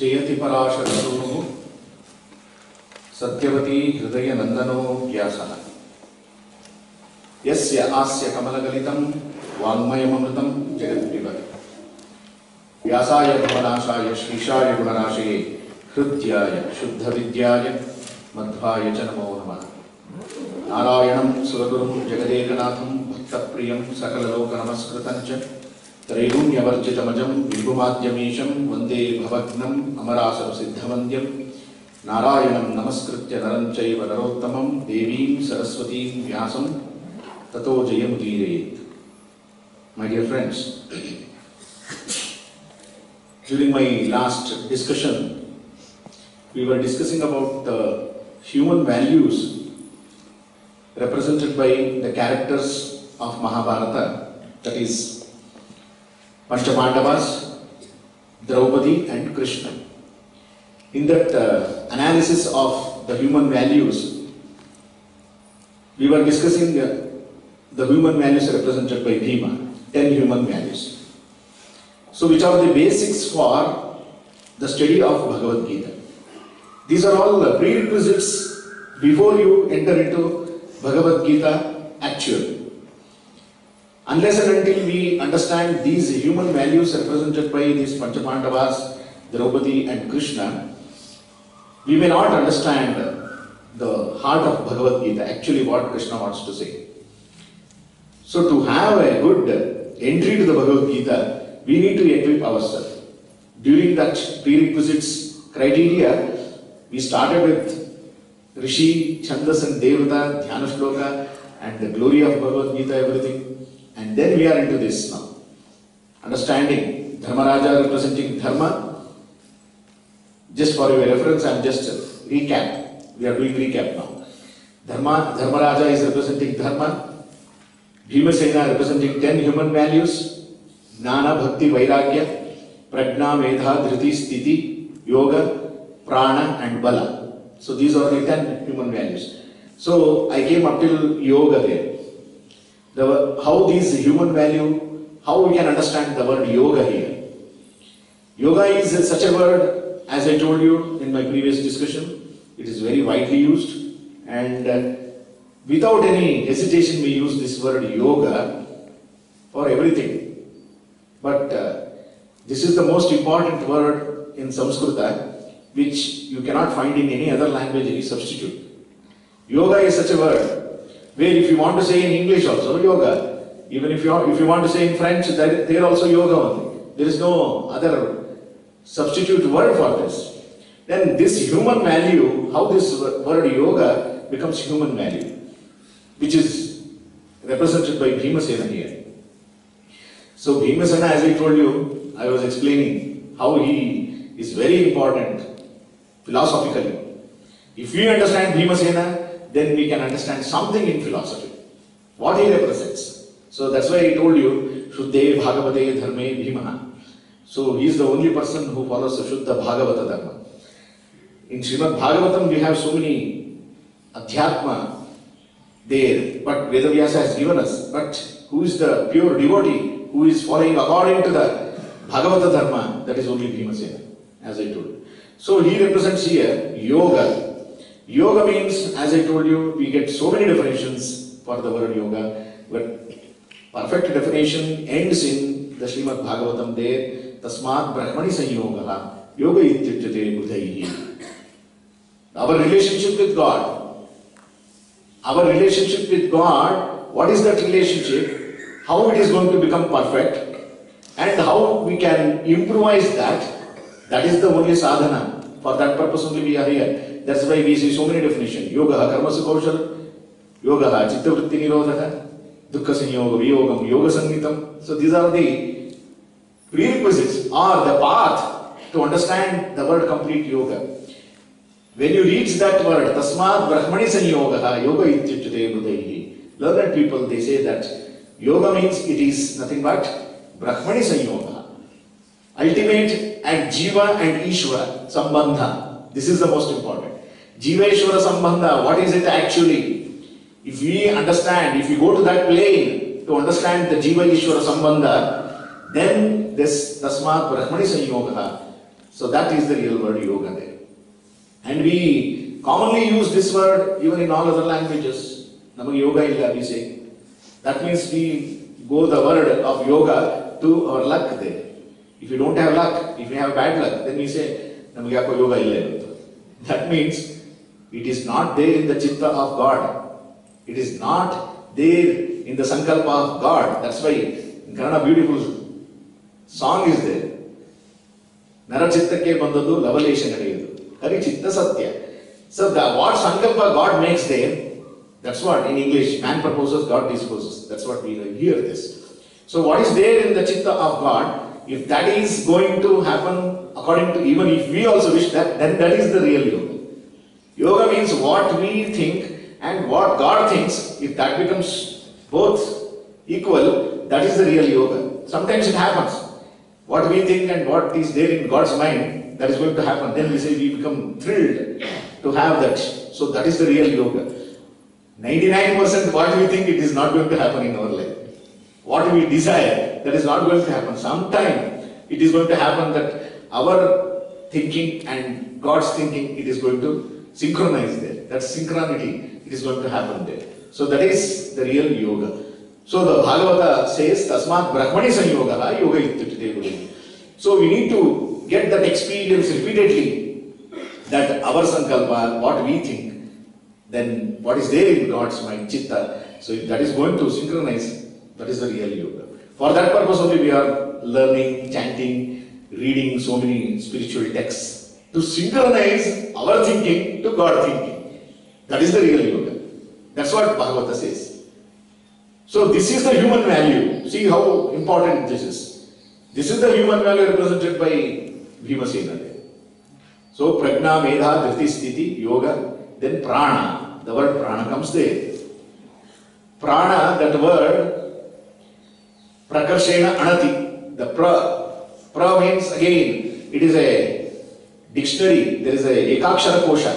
जयति पराशरसूनुः सत्यवती हृदयनन्दनो व्यासः। यस्य आस्य कमलगलितं वाङ्मयममृतं जगत्पिबति व्यासाय भवनाशाय, श्रीशाय गुणराशये हृद्याय शुद्धविद्याय मध्वाय च नमो नमः। नारायणं सुरगुरुं, जगदेकनाथं, भक्तप्रियं, सकललोकनमस्कृतं च। त्रैगुण्यवर्जितमजं विभुमाद्यमीशं वंदे भवग्नम् अमरासरसिद्धवन्द्यं नारायणं नमस्कृत्य नरं चैव नरोत्तमं देवीं सरस्वतीं व्यासं। ततो जयमुदीरयेत्। My dear friends during my last discussion we were discussing about the human values by the characters of Mahabharata that Panchapandavas, Draupadi and Krishna. In that uh, analysis of the human values, we were discussing uh, the human values represented by Bhima, 10 human values. So which are the basics for the study of Bhagavad Gita. These are all the prerequisites before you enter into Bhagavad Gita actually. Unless and until we understand these human values represented by these Panchapandavas, Draupadi and Krishna, we may not understand the heart of Bhagavad Gita, actually what Krishna wants to say. So to have a good entry to the Bhagavad Gita, we need to equip ourselves. During that prerequisites criteria, we started with Rishi, Chandas and Devata, Dhyana Shloka, and the glory of Bhagavad Gita, everything. Then we are into this now. Understanding Dharmaraja representing Dharma. Just for your reference, I am just recap. We are doing recap now. Dharma, Dharmaraja is representing Dharma. Bhimasena representing 10 human values. Jnana Bhakti, Vairagya, Prajna, Medha, Dhriti, Sthiti, Yoga, Prana and Bala. So these are the 10 human values. So I came up till Yoga there. The, how these human value, how we can understand the word yoga here. Yoga is such a word, as I told you in my previous discussion, it is very widely used and uh, without any hesitation we use this word yoga for everything. But uh, this is the most important word in Sanskrita which you cannot find in any other language any substitute. Yoga is such a word where if you want to say in English also yoga, even if you if you want to say in French, there, there also yoga only. There is no other substitute word for this. Then this human value, how this word yoga becomes human value, which is represented by Bhimasena here. So Bhimasena, as I told you, I was explaining how he is very important philosophically. If we understand Bhimasena, then we can understand something in philosophy, what he represents. So that's why I told you, Shuddhe Bhagavate Dharme Bhimaha. So he is the only person who follows the Shuddha Bhagavata Dharma. In Srimad Bhagavatam, we have so many Adhyatma there, but Vedavyasa has given us. But who is the pure devotee who is following according to the Bhagavata Dharma? That is only Bhimasena, as I told. So he represents here yoga. Yoga means, as I told you, we get so many definitions for the word yoga, but perfect definition ends in the Srimad Bhagavatam there. Tasmat Brahmani Sanyoga Yoga Ityuchate Budhaihi. Our relationship with God. Our relationship with God, what is that relationship? How it is going to become perfect? And how we can improvise that? That is the only sadhana. For that purpose only we are here. That's why we see so many definitions. Yoga, karma kaushal, yoga, chitta vritti nirodha, dukkha sanyoga, viyogam, yoga sangitam. So these are the prerequisites or the path to understand the word complete yoga. When you reach that word, tasmat brahmani sanyoga, yoga ityuchate budhaihi. Learned people, they say that yoga means it is nothing but brahmani sanyoga. Ultimate and jiva and ishvara sambandha. This is the most important. Jiva ishvara sambandha, what is it actually? If we understand, if we go to that plane to understand the jiva ishvara sambandha, then this tasmat brahmani sanyoga So that is the real word yoga there. And we commonly use this word even in all other languages. Namag yoga illa we say. That means we go the word of yoga to our luck there. If you don't have luck, if you have bad luck, then we say, ನಮಗೆ ಯಾಕೋ ಯೋಗ ಇಲ್ಲ ಇವತ್ತು that means it is not there in the ಚಿತ್ತ of god it is not there in the ಸಂಕಲ್ಪ of god that's why in Kannada beautiful song is there ನರಚಿತ್ತಕ್ಕೆ ಬಂದದ್ದು ಲವಲೇಶ ನಡೆಯುವುದು ಹರಿಚಿತ್ತ ಸತ್ಯ so what ಸಂಕಲ್ಪ god makes there that's what in English man proposes god disposes that's what we hear this so what is there in the ಚಿತ್ತ of god if that is going to happen according to even if we also wish that, then that is the real yoga. Yoga means what we think and what God thinks. If that becomes both equal, that is the real yoga. Sometimes it happens. What we think and what is there in God's mind, that is going to happen. Then we say we become thrilled to have that. So that is the real yoga. 99% what we think it is not going to happen in our life. What we desire, that is not going to happen. Sometime it is going to happen that our thinking and God's thinking, it is going to synchronize there. That synchronity, it is going to happen there. So that is the real yoga. So the Bhagavata says, Tasmat Brahmani Sanyoga, yoga ityutte So we need to get that experience repeatedly that our sankalpa, what we think, then what is there in God's mind, chitta. So if that is going to synchronize, that is the real yoga. For that purpose only we are learning, chanting, reading so many spiritual texts to synchronize our thinking to God thinking. That is the real yoga. That's what Bhagavata says. So this is the human value. See how important this is. This is the human value represented by Bhimasena. So prajna, medha, dhriti, sthiti, yoga, then prana. The word prana comes there. Prana, that word Prakarshena Anati. The pra, pra means again, it is a dictionary. There is a Ekakshara Kosha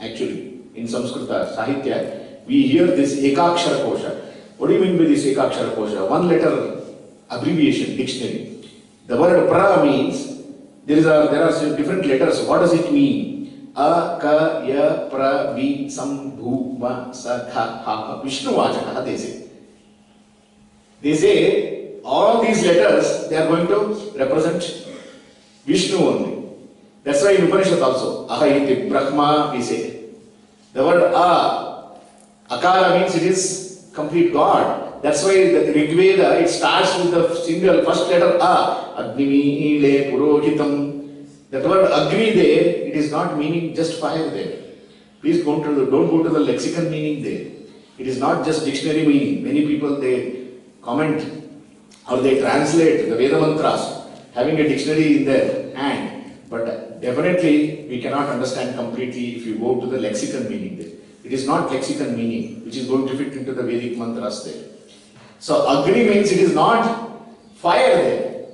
actually in Sanskrita Sahitya. We hear this Ekakshara Kosha. What do you mean by this Ekakshara Kosha? One letter abbreviation dictionary. The word pra means there is a there are different letters. What does it mean? A, ka, ya, pra, vi, sam, bhu, va, sa, tha, ha, ha. Vishnu Vachaka, they say. They say all these letters they are going to represent Vishnu only. That's why in Upanishad also, aha iti Brahma we say. The word a, akara means it is complete God. That's why the Rig Veda it starts with the single first letter a. Agnimi ile purohitam. That word Agni there, it is not meaning just fire there. Please go to the, don't go to the lexicon meaning there. It is not just dictionary meaning. Many people they comment or they translate the Veda mantras having a dictionary in their hand. But definitely we cannot understand completely if you go to the lexicon meaning there. It is not lexicon meaning which is going to fit into the Vedic mantras there. So Agni means it is not fire there.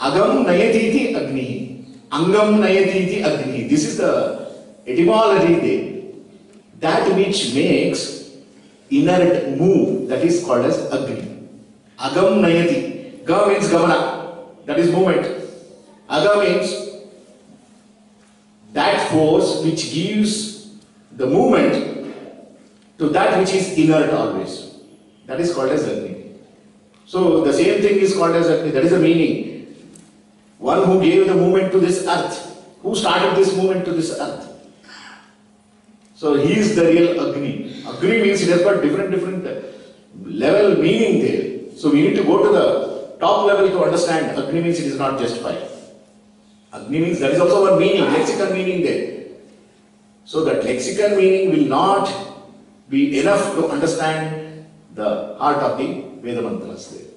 Agam nayatiti Agni. Angam nayatiti Agni. This is the etymology there. That which makes inert move, that is called as Agni. Agam nayati. Ga means gamana, that is movement. Aga means that force which gives the movement to that which is inert always. That is called as Agni. So the same thing is called as Agni. That is the meaning. One who gave the movement to this earth. Who started this movement to this earth? So he is the real Agni. Agni means it has got different, different level meaning there. So we need to go to the top level to understand Agni means it is not just fire. Agni means that is also one meaning, lexicon meaning there. So that lexicon meaning will not be enough to understand the heart of the Veda mantras there.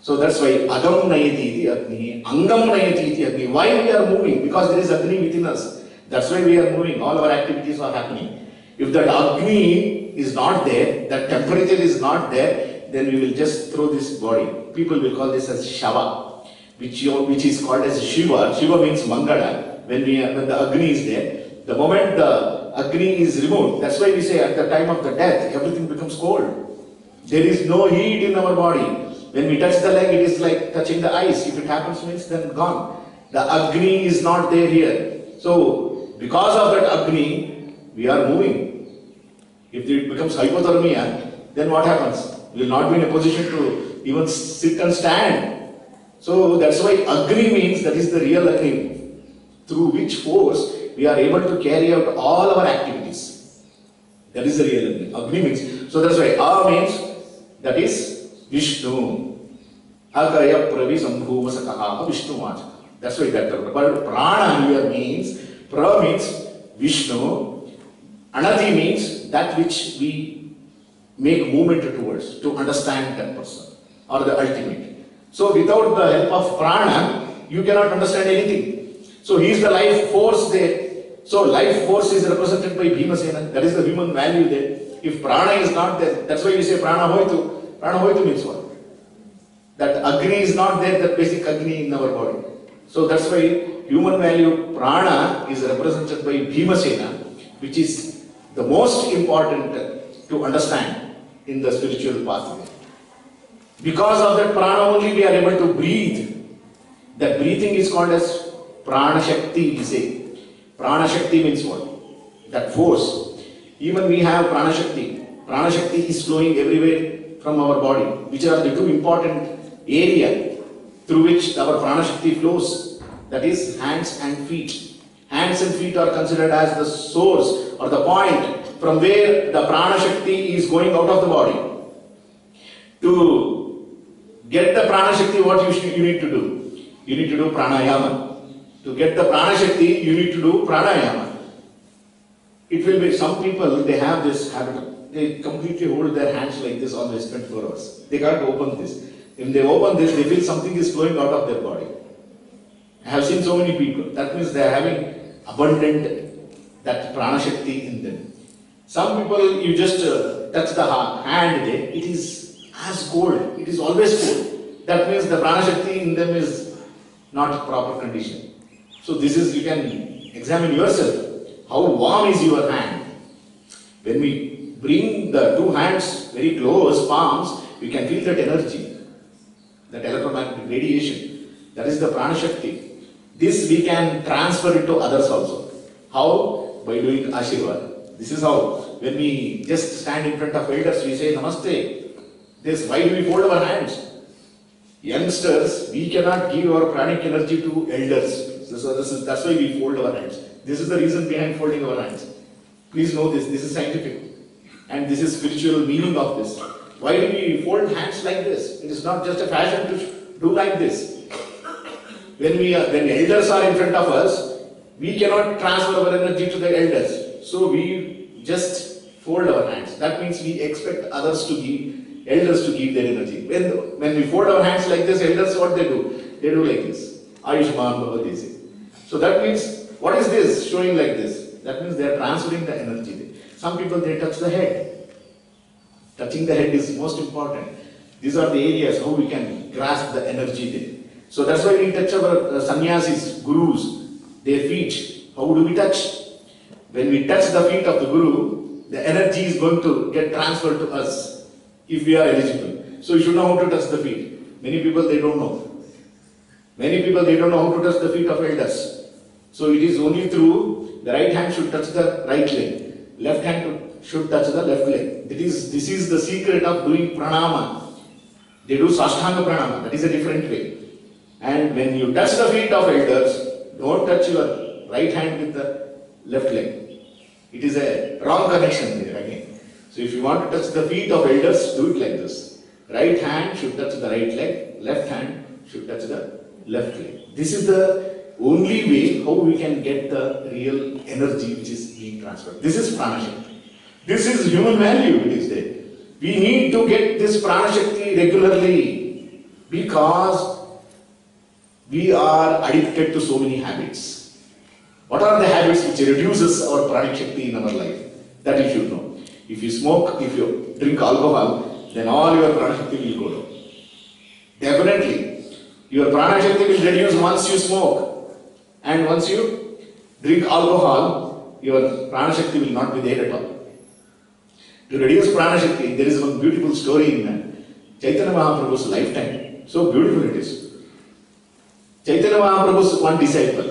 So that's why Agam Nayati Agni, Angam Nayati Agni. Why we are moving? Because there is Agni within us. That's why we are moving. All our activities are happening. If that Agni is not there, that temperature is not there, then we will just throw this body. People will call this as Shava, which, you, which is called as Shiva. Shiva means Mangala. When, we when the Agni is there, the moment the Agni is removed, that's why we say at the time of the death, everything becomes cold. There is no heat in our body. When we touch the leg, it is like touching the ice. If it happens, means then gone. The Agni is not there here. So, because of that Agni, we are moving. If it becomes hypothermia, then what happens? We will not be in a position to even sit and stand. So that's why Agni means that is the real Agni, through which force we are able to carry out all our activities. That is the real Agni. Agni means, so that's why A means that is Vishnu. Agaya Pravi Sambhuva Sakaha Vishnu Vachaka. That's why that term. But Prana here means, Pra means Vishnu, Anati means that which we make movement towards to understand that person or the ultimate. So without the help of prana, you cannot understand anything. So he is the life force there. So life force is represented by Bhimasena. That is the human value there. If prana is not there, that's why you say prana hoitu. Prana hoitu means what? That Agni is not there, that basic Agni in our body. So that's why human value prana is represented by Bhimasena, which is the most important to understand in the spiritual pathway. Because of that prana only we are able to breathe. That breathing is called as prana shakti, we say. Prana shakti means what? That force. Even we have prana shakti. Prana shakti is flowing everywhere from our body, which are the two important area through which our prana shakti flows. That is hands and feet. Hands and feet are considered as the source or the point from where the prana shakti is going out of the body. To get the prana shakti, what you, you need to do? You need to do pranayama. To get the prana shakti, you need to do pranayama. It will be some people they have this habit. They completely hold their hands like this on always 24 hours. They can't open this. If they open this, they feel something is flowing out of their body. I have seen so many people. That means they are having abundant that prana shakti in them. Some people you just uh, touch the ha- hand it is as cold. It is always cold. That means the prana shakti in them is not proper condition. So this is you can examine yourself. How warm is your hand? When we bring the two hands very close, palms, we can feel that energy, that electromagnetic radiation. That is the prana shakti. This we can transfer it to others also. How? By doing ashirvad. This is how. When we just stand in front of elders, we say namaste. This, why do we fold our hands? Youngsters, we cannot give our pranic energy to elders. So, this is, that's why we fold our hands. This is the reason behind folding our hands. Please know this, this is scientific. And this is spiritual meaning of this. Why do we fold hands like this? It is not just a fashion to do like this. When we are, when elders are in front of us, we cannot transfer our energy to the elders. So we just fold our hands. That means we expect others to give, elders to give their energy. When, when we fold our hands like this, elders what they do? They do like this. Ayushman Bhava they. So that means, what is this showing like this? That means they are transferring the energy. Some people they touch the head. Touching the head is most important. These are the areas how we can grasp the energy there. So that's why we touch our uh, sannyasis, gurus, their feet. How do we touch? When we touch the feet of the guru, the energy is going to get transferred to us if we are eligible. So you should know how to touch the feet. Many people they don't know. Many people they don't know how to touch the feet of elders. So it is only through the right hand should touch the right leg, left hand should touch the left leg. That is, this is the secret of doing pranama. They do sashtanga pranama. That is a different way. And when you touch the feet of elders, don't touch your right hand with the left leg. It is a wrong connection there again. So if you want to touch the feet of elders, do it like this. Right hand should touch the right leg, left hand should touch the left leg. This is the only way how we can get the real energy which is being transferred. This is prana shakti. This is human value, is there. We need to get this prana shakti regularly because we are addicted to so many habits. What are the habits which reduces our pranic shakti in our life? That you should know. If you smoke, if you drink alcohol, then all your prana shakti will go down. Definitely, your prana shakti will reduce once you smoke, and once you drink alcohol, your prana shakti will not be there at all. To reduce prana shakti, there is one beautiful story in Chaitanya Mahaprabhu's lifetime. So beautiful it is. Chaitanya Mahaprabhu's one disciple.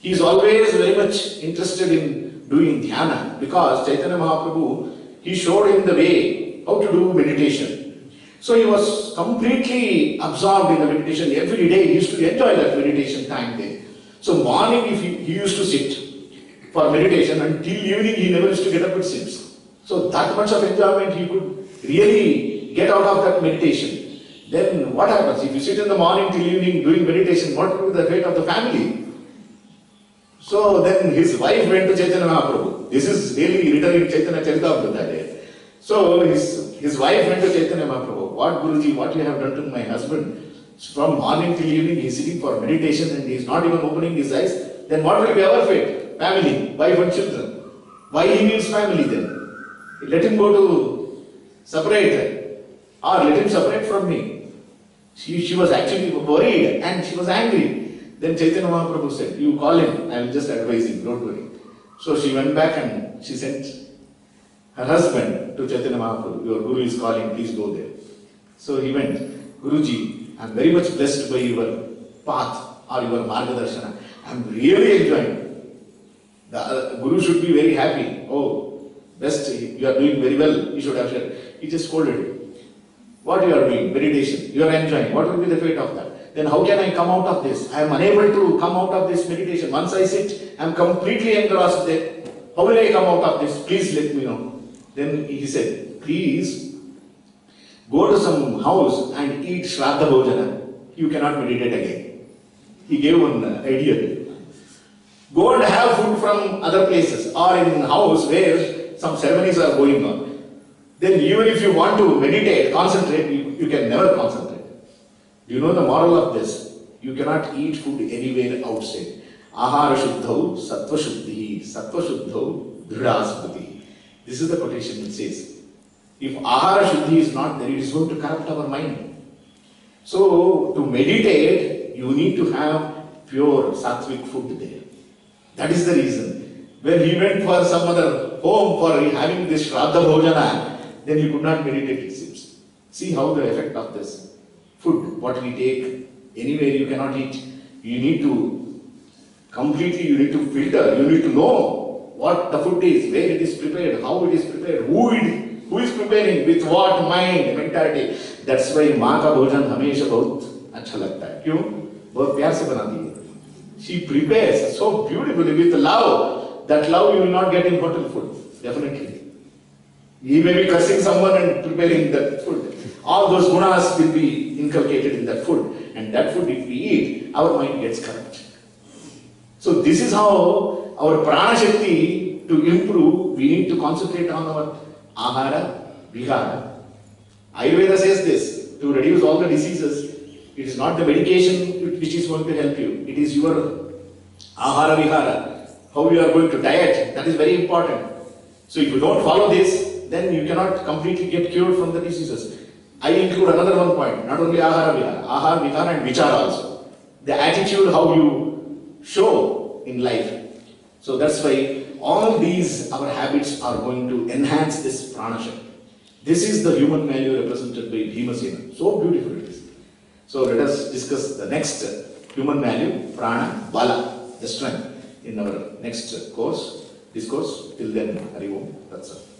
He is always very much interested in doing dhyana because Chaitanya Mahaprabhu, he showed him the way how to do meditation. So he was completely absorbed in the meditation every day. He used to enjoy that meditation time there. So morning if he, he used to sit for meditation until evening he never used to get up it seems. So that much of enjoyment he could really get out of that meditation. Then what happens? If you sit in the morning till evening doing meditation, what will be the fate of the family? So then his wife went to Chaitanya Mahaprabhu. This is really written in Chaitanya Charitamrita. So his, his wife went to Chaitanya Mahaprabhu. What Guruji, what you have done to my husband? From morning till evening he is sitting for meditation and he is not even opening his eyes. Then what will be our fate? Family, wife and children. Why he needs family then? Let him go to separate or let him separate from me. She, she was actually worried and she was angry. Then Chaitanya Mahaprabhu said, You call him, I will just advise him, don't worry. So she went back and she sent her husband to Chaitanya Mahaprabhu, Your Guru is calling, please go there. So he went, Guruji, I am very much blessed by your path or your Margadarshana. I am really enjoying. The uh, Guru should be very happy. Oh, best, you are doing very well, you should have said. He just scolded him. What you are doing? Meditation. You are enjoying. What will be the fate of that? Then how can I come out of this? I am unable to come out of this meditation. Once I sit, I am completely engrossed there. How will I come out of this? Please let me know. Then he said, please go to some house and eat Shraddha Bhojana. You cannot meditate again. He gave one idea. Go and have food from other places or in house where some ceremonies are going on. Then even if you want to meditate, concentrate, you, you can never concentrate. You know the moral of this? You cannot eat food anywhere outside. Ahara shuddhau, sattva shuddhi, sattva shuddhau, dhrasmati. This is the quotation it says. If ahara shuddhi is not there, it is going to corrupt our mind. So, to meditate, you need to have pure sattvic food there. That is the reason. When he went for some other home for having this Shraddha Bhojana, then he could not meditate, it seems. See how the effect of this food, what we take, anywhere you cannot eat. You need to completely, you need to filter, you need to know what the food is, where it is prepared, how it is prepared, who it, who is preparing, with what mind, mentality. That's why माँ का भोजन हमेशा बहुत अच्छा लगता है क्यों बहुत प्यार से बनाती है she prepares so beautifully with love that love you will not get in hotel food definitely he may be cursing someone and preparing that food all those gunas will be inculcated in that food. And that food if we eat our mind gets corrupt so this is how our prana shakti to improve we need to concentrate on our ahara vihara. Ayurveda says this to reduce all the diseases it is not the medication which is going to help you it is your ahara vihara. How you are going to diet that is very important. So if you don't follow this then you cannot completely get cured from the diseases i include another one point not only ahara vihara ahara vihara and vichara also the attitude how you show in life so that's why all these our habits are going to enhance this prana this is the human value represented by Bhimasena. So beautiful it is. So let us discuss the next human value, prana, bala, the strength, in our next course, discourse. Till then, Hari Om, that's all.